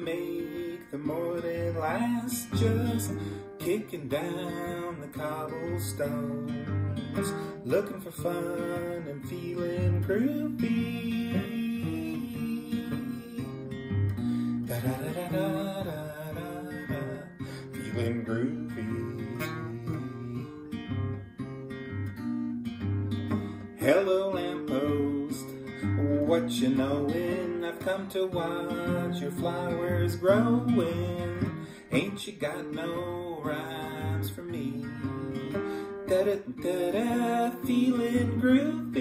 make the morning last. Just kicking down the cobblestones, looking for fun and feeling groovy. Da da da da da da da, feeling groovy. Hello, lamppost. What you knowin'? I've come to watch your flowers growing. Ain't you got no rhymes for me? Da da da da, feeling groovy.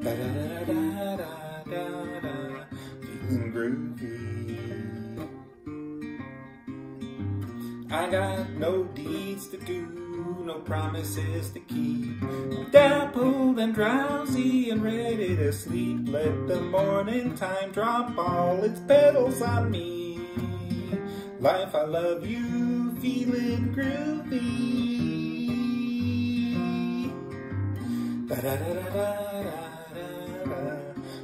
Da da da da da da da, feeling groovy. I got no deeds to do, no promises to keep. Dappled and drowsy and ready to sleep. Let the morning time drop all its petals on me. Life, I love you, feeling groovy. Da da da da da da da,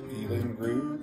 feeling groovy.